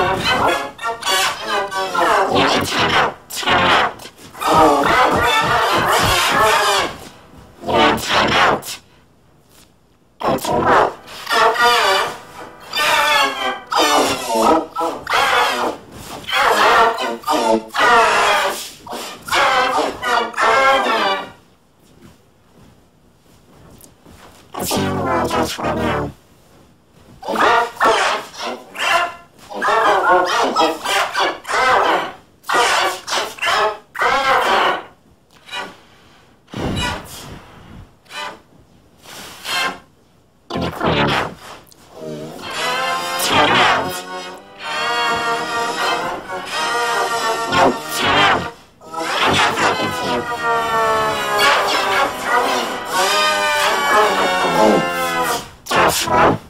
You're in timeout. Timeout. You're in timeout. Go to work. What's in the world just right now? Joshua.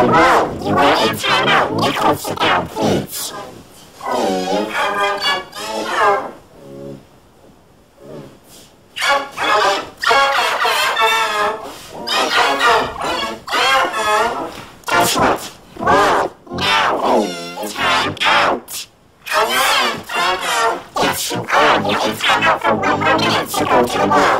The. You are in timeout. Out. Yes, you are. In timeout for one more minute, so go to the wall.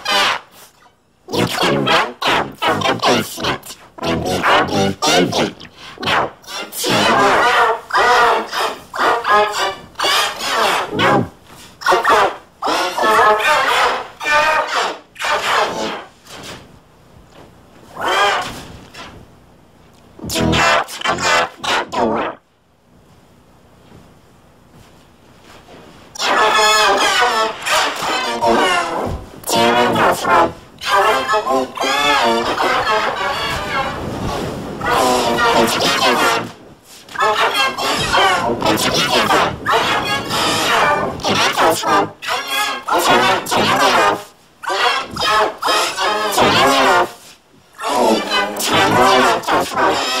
do not unlock that door. Jim knows what. How will we play? It's together. It's together. Jim knows what. It's alright, turn it off. Turn it off. Turn it off.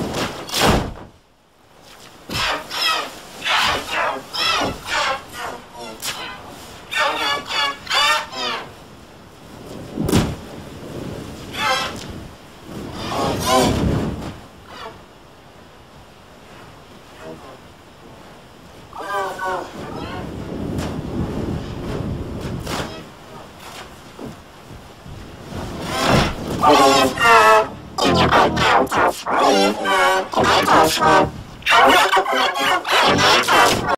Turn the light. Your back to zero, do it. Good night, Joshua. In your Joshua.